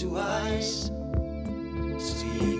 To eyes. See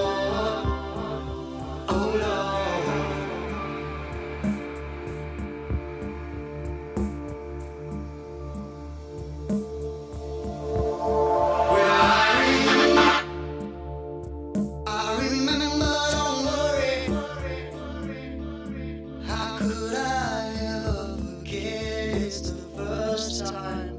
done.